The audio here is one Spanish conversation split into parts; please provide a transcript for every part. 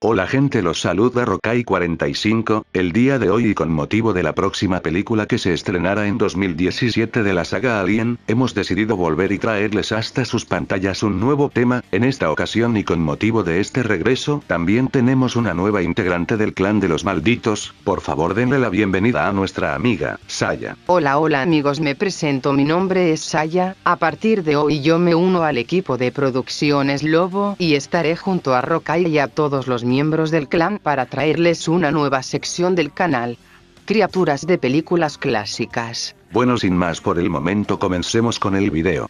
Hola gente los saluda Rokai45, el día de hoy y con motivo de la próxima película que se estrenará en 2017 de la saga Alien, hemos decidido volver y traerles hasta sus pantallas un nuevo tema, en esta ocasión y con motivo de este regreso, también tenemos una nueva integrante del clan de los malditos, por favor denle la bienvenida a nuestra amiga, Saya. Hola hola amigos me presento mi nombre es Saya, a partir de hoy yo me uno al equipo de producciones Lobo y estaré junto a Rokai y a todos los miembros del clan para traerles una nueva sección del canal. Criaturas de películas clásicas. Bueno sin más por el momento comencemos con el video.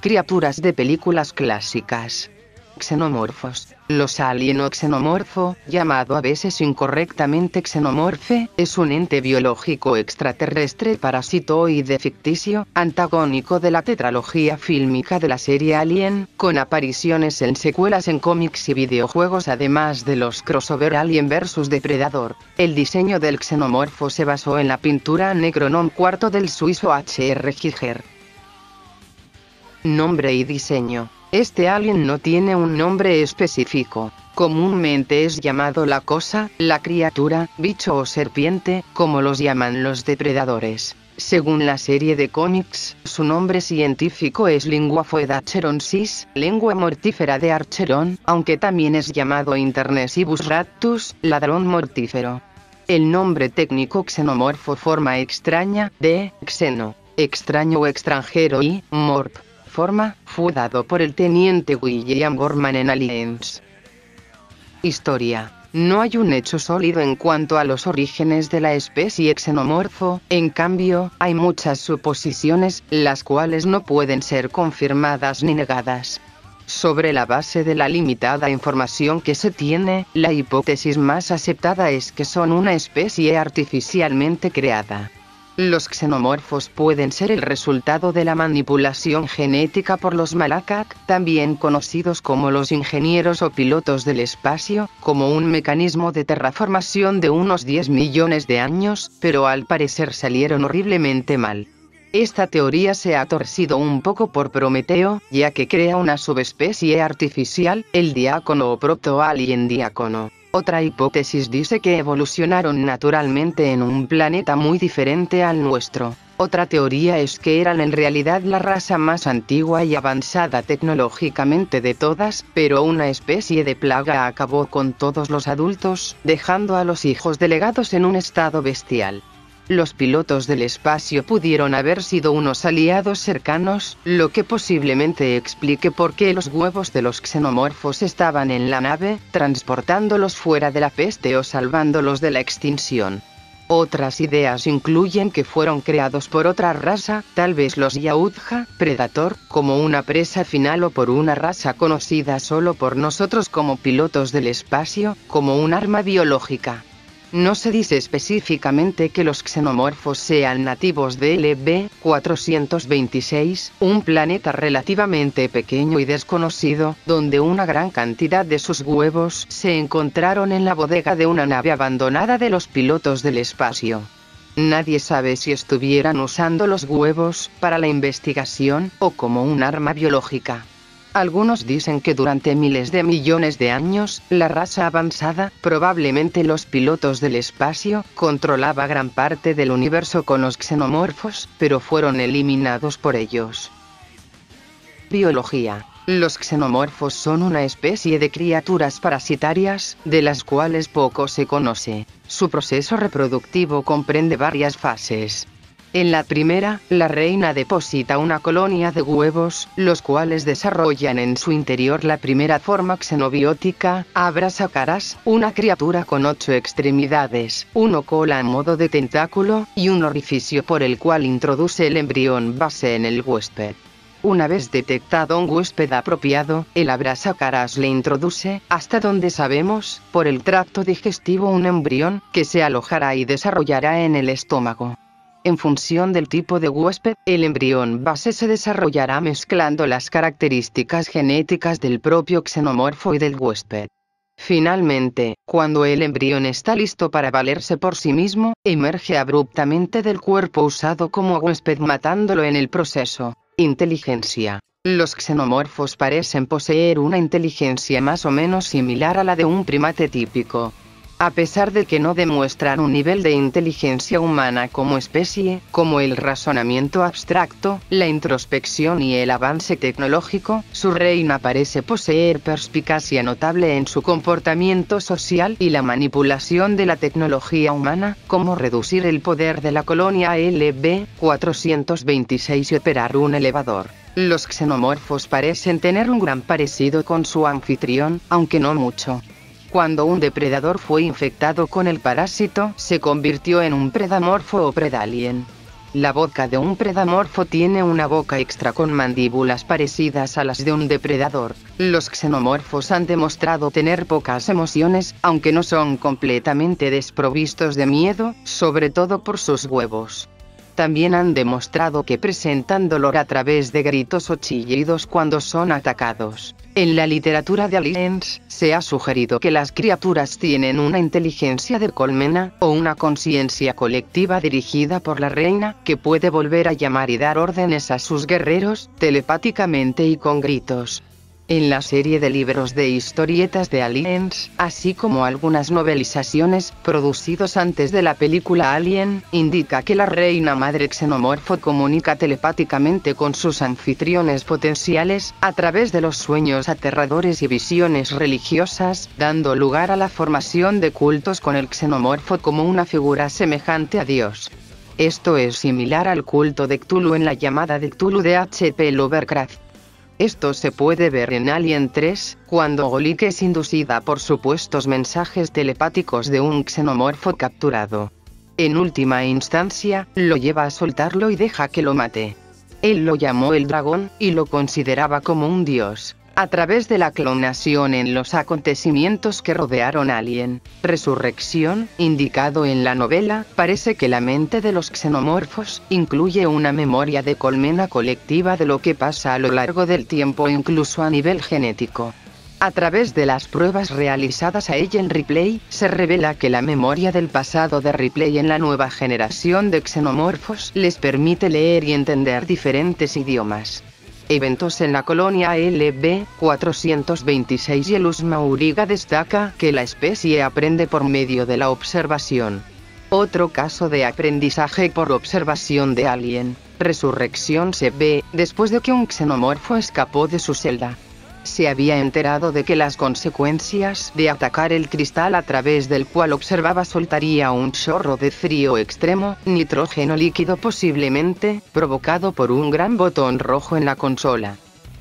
Criaturas de películas clásicas. Xenomorfos. Los alien o xenomorfo, llamado a veces incorrectamente xenomorfe, es un ente biológico extraterrestre parasitoide ficticio, antagónico de la tetralogía fílmica de la serie Alien, con apariciones en secuelas en cómics y videojuegos además de los crossover Alien vs Depredador. El diseño del xenomorfo se basó en la pintura Necronom cuarto del suizo H.R. Giger. Nombre y diseño. Este alien no tiene un nombre específico. Comúnmente es llamado la cosa, la criatura, bicho o serpiente, como los llaman los depredadores. Según la serie de cómics, su nombre científico es Linguafoed acheronsis, lengua mortífera de Archeron, aunque también es llamado Internecibus raptus, ladrón mortífero. El nombre técnico xenomorfo forma extraña, de, xeno, extraño o extranjero y, morp, forma, fue dado por el teniente William Gorman en Aliens. Historia. No hay un hecho sólido en cuanto a los orígenes de la especie xenomorfo, en cambio, hay muchas suposiciones, las cuales no pueden ser confirmadas ni negadas. Sobre la base de la limitada información que se tiene, la hipótesis más aceptada es que son una especie artificialmente creada. Los xenomorfos pueden ser el resultado de la manipulación genética por los Malakak, también conocidos como los ingenieros o pilotos del espacio, como un mecanismo de terraformación de unos 10 millones de años, pero al parecer salieron horriblemente mal. Esta teoría se ha torcido un poco por Prometeo, ya que crea una subespecie artificial, el diácono o proto-alien diácono. Otra hipótesis dice que evolucionaron naturalmente en un planeta muy diferente al nuestro. Otra teoría es que eran en realidad la raza más antigua y avanzada tecnológicamente de todas, pero una especie de plaga acabó con todos los adultos, dejando a los hijos delegados en un estado bestial. Los pilotos del espacio pudieron haber sido unos aliados cercanos, lo que posiblemente explique por qué los huevos de los xenomorfos estaban en la nave, transportándolos fuera de la peste o salvándolos de la extinción. Otras ideas incluyen que fueron creados por otra raza, tal vez los Yautja, Predator, como una presa final o por una raza conocida solo por nosotros como pilotos del espacio, como un arma biológica. No se dice específicamente que los xenomorfos sean nativos de LB-426, un planeta relativamente pequeño y desconocido, donde una gran cantidad de sus huevos se encontraron en la bodega de una nave abandonada de los pilotos del espacio. Nadie sabe si estuvieran usando los huevos para la investigación o como un arma biológica. Algunos dicen que durante miles de millones de años, la raza avanzada, probablemente los pilotos del espacio, controlaba gran parte del universo con los xenomorfos, pero fueron eliminados por ellos. Biología. Los xenomorfos son una especie de criaturas parasitarias, de las cuales poco se conoce. Su proceso reproductivo comprende varias fases. En la primera, la reina deposita una colonia de huevos, los cuales desarrollan en su interior la primera forma xenobiótica, Abrasacaras, una criatura con ocho extremidades, uno cola a modo de tentáculo, y un orificio por el cual introduce el embrión base en el huésped. Una vez detectado un huésped apropiado, el abrasacaras le introduce, hasta donde sabemos, por el tracto digestivo un embrión, que se alojará y desarrollará en el estómago. En función del tipo de huésped, el embrión base se desarrollará mezclando las características genéticas del propio xenomorfo y del huésped. Finalmente, cuando el embrión está listo para valerse por sí mismo, emerge abruptamente del cuerpo usado como huésped matándolo en el proceso. Inteligencia. Los xenomorfos parecen poseer una inteligencia más o menos similar a la de un primate típico. A pesar de que no demuestran un nivel de inteligencia humana como especie, como el razonamiento abstracto, la introspección y el avance tecnológico, su reina parece poseer perspicacia notable en su comportamiento social y la manipulación de la tecnología humana, como reducir el poder de la colonia LB-426 y operar un elevador. Los xenomorfos parecen tener un gran parecido con su anfitrión, aunque no mucho. Cuando un depredador fue infectado con el parásito, se convirtió en un predamorfo o predalien. La boca de un predamorfo tiene una boca extra con mandíbulas parecidas a las de un depredador. Los xenomorfos han demostrado tener pocas emociones, aunque no son completamente desprovistos de miedo, sobre todo por sus huevos también han demostrado que presentan dolor a través de gritos o chillidos cuando son atacados. En la literatura de Aliens, se ha sugerido que las criaturas tienen una inteligencia de colmena, o una conciencia colectiva dirigida por la reina, que puede volver a llamar y dar órdenes a sus guerreros, telepáticamente y con gritos en la serie de libros de historietas de Aliens, así como algunas novelizaciones producidos antes de la película Alien, indica que la reina madre xenomorfo comunica telepáticamente con sus anfitriones potenciales, a través de los sueños aterradores y visiones religiosas, dando lugar a la formación de cultos con el xenomorfo como una figura semejante a Dios. Esto es similar al culto de Cthulhu en la llamada de Cthulhu de H.P. Lovecraft. Esto se puede ver en Alien 3, cuando Golik es inducida por supuestos mensajes telepáticos de un xenomorfo capturado. En última instancia, lo lleva a soltarlo y deja que lo mate. Él lo llamó el dragón, y lo consideraba como un dios a través de la clonación en los acontecimientos que rodearon Alien. Resurrección, indicado en la novela, parece que la mente de los xenomorfos incluye una memoria de colmena colectiva de lo que pasa a lo largo del tiempo incluso a nivel genético. A través de las pruebas realizadas a ella en Ripley, se revela que la memoria del pasado de Ripley en la nueva generación de xenomorfos les permite leer y entender diferentes idiomas. Eventos en la colonia LB-426 y el Usmauriga destaca que la especie aprende por medio de la observación. Otro caso de aprendizaje por observación de alien, resurrección se ve, después de que un xenomorfo escapó de su celda se había enterado de que las consecuencias de atacar el cristal a través del cual observaba soltaría un chorro de frío extremo, nitrógeno líquido posiblemente, provocado por un gran botón rojo en la consola.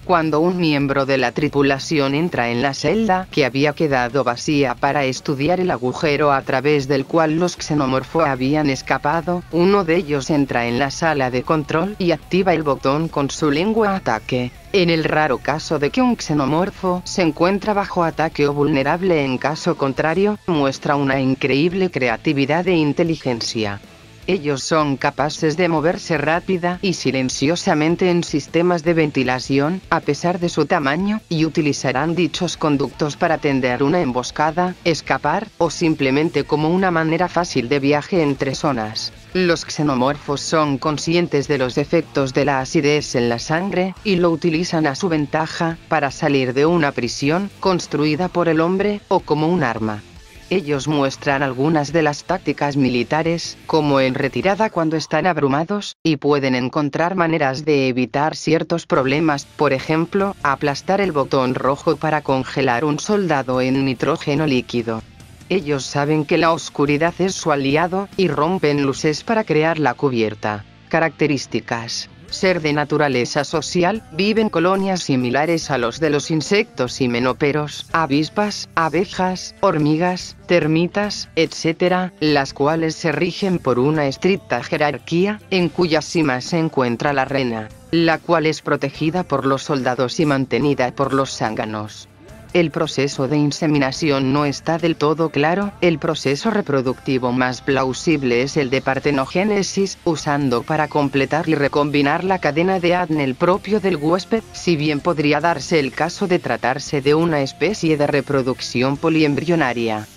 Cuando un miembro de la tripulación entra en la celda que había quedado vacía para estudiar el agujero a través del cual los xenomorfos habían escapado, uno de ellos entra en la sala de control y activa el botón con su lengua ataque. En el raro caso de que un xenomorfo se encuentra bajo ataque o vulnerable en caso contrario, muestra una increíble creatividad e inteligencia. Ellos son capaces de moverse rápida y silenciosamente en sistemas de ventilación, a pesar de su tamaño, y utilizarán dichos conductos para tender una emboscada, escapar, o simplemente como una manera fácil de viaje entre zonas. Los xenomorfos son conscientes de los efectos de la acidez en la sangre, y lo utilizan a su ventaja, para salir de una prisión, construida por el hombre, o como un arma. Ellos muestran algunas de las tácticas militares, como en retirada cuando están abrumados, y pueden encontrar maneras de evitar ciertos problemas, por ejemplo, aplastar el botón rojo para congelar un soldado en nitrógeno líquido. Ellos saben que la oscuridad es su aliado, y rompen luces para crear la cubierta. Características ser de naturaleza social, viven colonias similares a los de los insectos y menóperos, avispas, abejas, hormigas, termitas, etc., las cuales se rigen por una estricta jerarquía, en cuya cima se encuentra la reina, la cual es protegida por los soldados y mantenida por los zánganos. El proceso de inseminación no está del todo claro, el proceso reproductivo más plausible es el de partenogénesis, usando para completar y recombinar la cadena de ADN propio del huésped, si bien podría darse el caso de tratarse de una especie de reproducción poliembrionaria.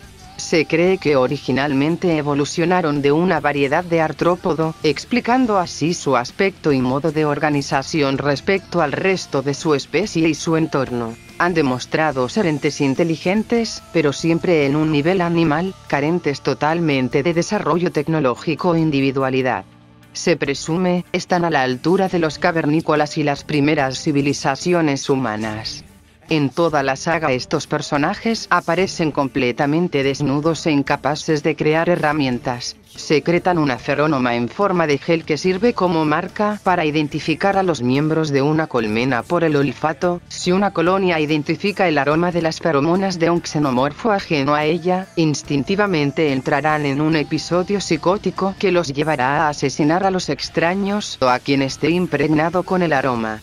Se cree que originalmente evolucionaron de una variedad de artrópodo, explicando así su aspecto y modo de organización respecto al resto de su especie y su entorno. Han demostrado ser entes inteligentes, pero siempre en un nivel animal, carentes totalmente de desarrollo tecnológico e individualidad se presume, están a la altura de los cavernícolas y las primeras civilizaciones humanas. En toda la saga estos personajes aparecen completamente desnudos e incapaces de crear herramientas. Secretan una ferónoma en forma de gel que sirve como marca para identificar a los miembros de una colmena por el olfato. Si una colonia identifica el aroma de las feromonas de un xenomorfo ajeno a ella, instintivamente entrarán en un episodio psicótico que los llevará a asesinar a los extraños o a quien esté impregnado con el aroma.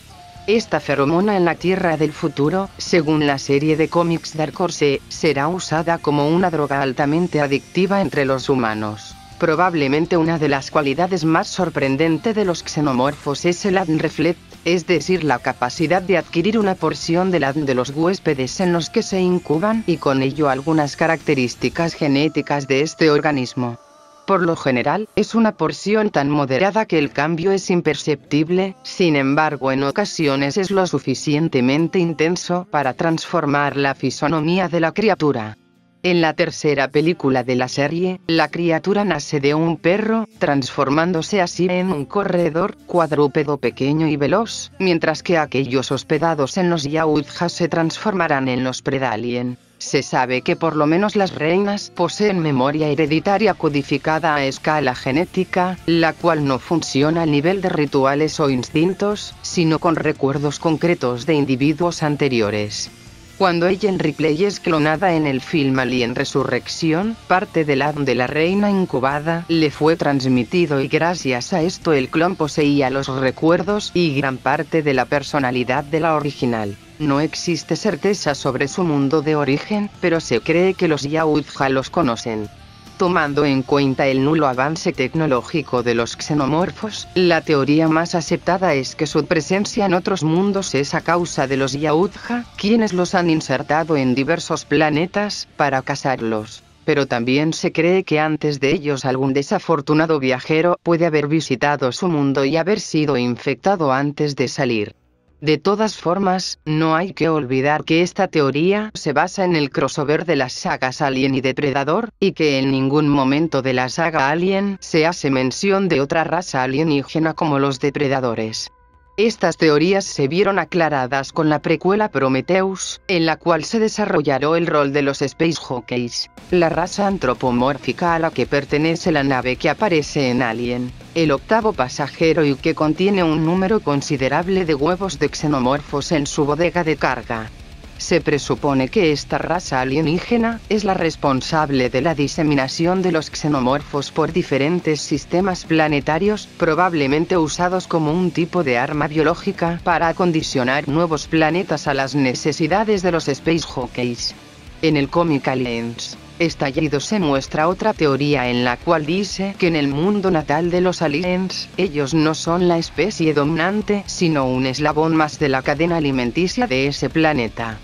Esta feromona en la Tierra del futuro, según la serie de cómics Dark Horse, será usada como una droga altamente adictiva entre los humanos. Probablemente una de las cualidades más sorprendentes de los xenomorfos es el ADN reflect, es decir, la capacidad de adquirir una porción del ADN de los huéspedes en los que se incuban y con ello algunas características genéticas de este organismo. Por lo general, es una porción tan moderada que el cambio es imperceptible, sin embargo en ocasiones es lo suficientemente intenso para transformar la fisonomía de la criatura. En la tercera película de la serie, la criatura nace de un perro, transformándose así en un corredor cuadrúpedo pequeño y veloz, mientras que aquellos hospedados en los Yautja se transformarán en los Predalien. Se sabe que por lo menos las reinas poseen memoria hereditaria codificada a escala genética, la cual no funciona a nivel de rituales o instintos, sino con recuerdos concretos de individuos anteriores. Cuando Ellen Ripley es clonada en el film Alien Resurrección, parte del ADN de la reina incubada le fue transmitido y gracias a esto el clon poseía los recuerdos y gran parte de la personalidad de la original. No existe certeza sobre su mundo de origen, pero se cree que los Yautja los conocen. Tomando en cuenta el nulo avance tecnológico de los xenomorfos, la teoría más aceptada es que su presencia en otros mundos es a causa de los Yautja, quienes los han insertado en diversos planetas, para cazarlos. Pero también se cree que antes de ellos algún desafortunado viajero puede haber visitado su mundo y haber sido infectado antes de salir. De todas formas, no hay que olvidar que esta teoría se basa en el crossover de las sagas Alien y Depredador, y que en ningún momento de la saga Alien se hace mención de otra raza alienígena como los depredadores. Estas teorías se vieron aclaradas con la precuela Prometheus, en la cual se desarrolló el rol de los Space Jockeys, la raza antropomórfica a la que pertenece la nave que aparece en Alien, el octavo pasajero y que contiene un número considerable de huevos de xenomorfos en su bodega de carga. Se presupone que esta raza alienígena es la responsable de la diseminación de los xenomorfos por diferentes sistemas planetarios, probablemente usados como un tipo de arma biológica para acondicionar nuevos planetas a las necesidades de los Space Jockeys. En el cómic Aliens, Estallido se muestra otra teoría en la cual dice que en el mundo natal de los aliens, ellos no son la especie dominante, sino un eslabón más de la cadena alimenticia de ese planeta.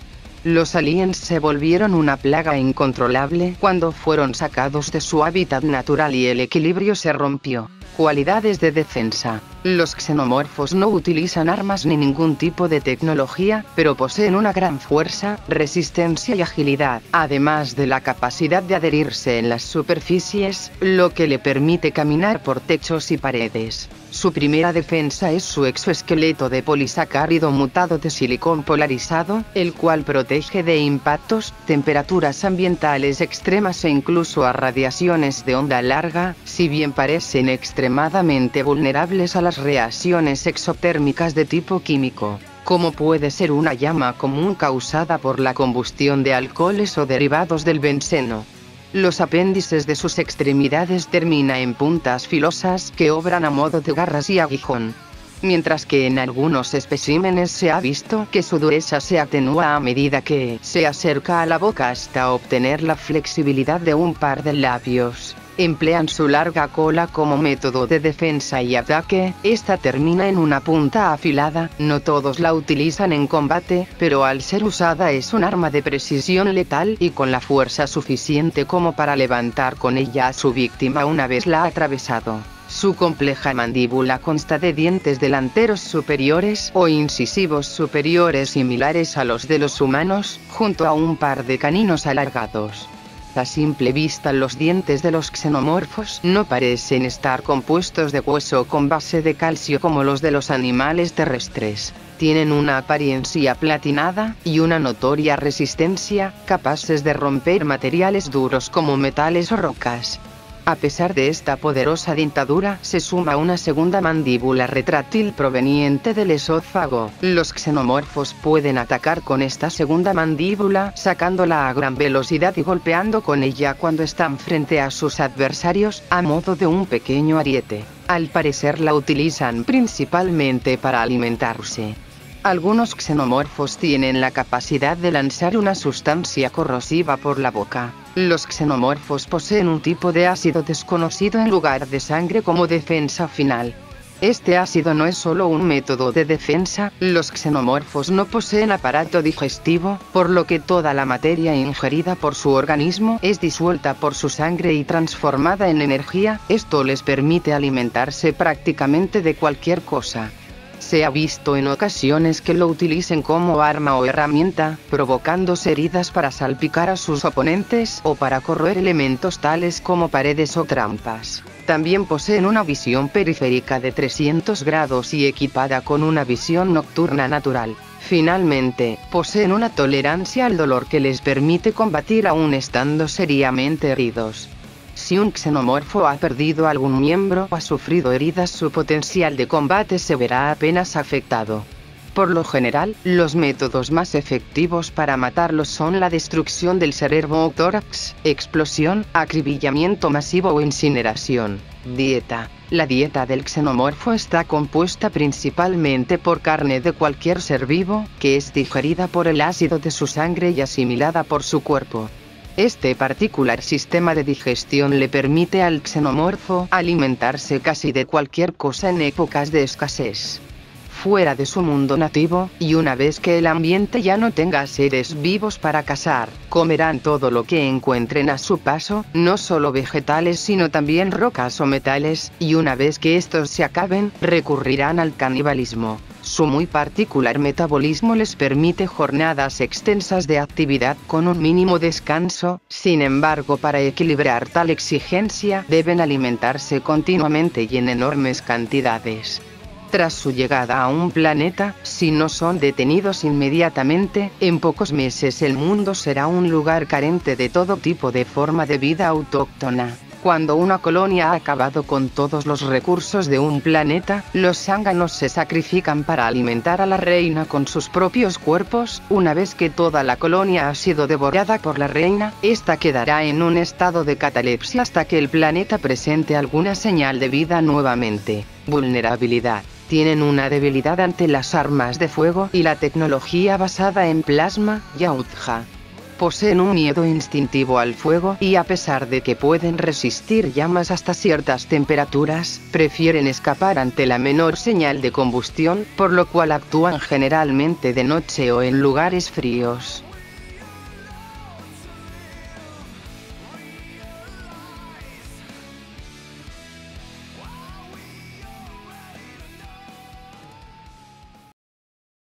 Los aliens se volvieron una plaga incontrolable cuando fueron sacados de su hábitat natural y el equilibrio se rompió. Cualidades de defensa. Los xenomorfos no utilizan armas ni ningún tipo de tecnología, pero poseen una gran fuerza, resistencia y agilidad, además de la capacidad de adherirse en las superficies, lo que le permite caminar por techos y paredes. Su primera defensa es su exoesqueleto de polisacárido mutado de silicón polarizado, el cual protege de impactos, temperaturas ambientales extremas e incluso a radiaciones de onda larga, si bien parecen extremadamente vulnerables a las reacciones exotérmicas de tipo químico como puede ser una llama común causada por la combustión de alcoholes o derivados del benceno. Los apéndices de sus extremidades terminan en puntas filosas que obran a modo de garras y aguijón. Mientras que en algunos especímenes se ha visto que su dureza se atenúa a medida que se acerca a la boca hasta obtener la flexibilidad de un par de labios. Emplean su larga cola como método de defensa y ataque, esta termina en una punta afilada, no todos la utilizan en combate, pero al ser usada es un arma de precisión letal y con la fuerza suficiente como para levantar con ella a su víctima una vez la ha atravesado. Su compleja mandíbula consta de dientes delanteros superiores o incisivos superiores similares a los de los humanos, junto a un par de caninos alargados. A simple vista los dientes de los xenomorfos no parecen estar compuestos de hueso con base de calcio como los de los animales terrestres. Tienen una apariencia platinada, y una notoria resistencia, capaces de romper materiales duros como metales o rocas. A pesar de esta poderosa dentadura, se suma una segunda mandíbula retráctil proveniente del esófago. Los xenomorfos pueden atacar con esta segunda mandíbula, sacándola a gran velocidad y golpeando con ella cuando están frente a sus adversarios, a modo de un pequeño ariete. Al parecer la utilizan principalmente para alimentarse. Algunos xenomorfos tienen la capacidad de lanzar una sustancia corrosiva por la boca. Los xenomorfos poseen un tipo de ácido desconocido en lugar de sangre como defensa final. Este ácido no es solo un método de defensa, los xenomorfos no poseen aparato digestivo, por lo que toda la materia ingerida por su organismo es disuelta por su sangre y transformada en energía, esto les permite alimentarse prácticamente de cualquier cosa. Se ha visto en ocasiones que lo utilicen como arma o herramienta, provocándose heridas para salpicar a sus oponentes o para corroer elementos tales como paredes o trampas. También poseen una visión periférica de 300 grados y equipada con una visión nocturna natural. Finalmente, poseen una tolerancia al dolor que les permite combatir aún estando seriamente heridos. Si un xenomorfo ha perdido algún miembro o ha sufrido heridas su potencial de combate se verá apenas afectado. Por lo general, los métodos más efectivos para matarlos son la destrucción del cerebro o tórax, explosión, acribillamiento masivo o incineración. Dieta. La dieta del xenomorfo está compuesta principalmente por carne de cualquier ser vivo, que es digerida por el ácido de su sangre y asimilada por su cuerpo. Este particular sistema de digestión le permite al xenomorfo alimentarse casi de cualquier cosa en épocas de escasez. Fuera de su mundo nativo, y una vez que el ambiente ya no tenga seres vivos para cazar, comerán todo lo que encuentren a su paso, no solo vegetales sino también rocas o metales, y una vez que estos se acaben, recurrirán al canibalismo. Su muy particular metabolismo les permite jornadas extensas de actividad con un mínimo descanso, sin embargo para equilibrar tal exigencia deben alimentarse continuamente y en enormes cantidades. Tras su llegada a un planeta, si no son detenidos inmediatamente, en pocos meses el mundo será un lugar carente de todo tipo de forma de vida autóctona. Cuando una colonia ha acabado con todos los recursos de un planeta, los zánganos se sacrifican para alimentar a la reina con sus propios cuerpos, una vez que toda la colonia ha sido devorada por la reina, esta quedará en un estado de catalepsia hasta que el planeta presente alguna señal de vida nuevamente. Vulnerabilidad tienen una debilidad ante las armas de fuego y la tecnología basada en plasma, Yautja poseen un miedo instintivo al fuego y a pesar de que pueden resistir llamas hasta ciertas temperaturas, prefieren escapar ante la menor señal de combustión, por lo cual actúan generalmente de noche o en lugares fríos.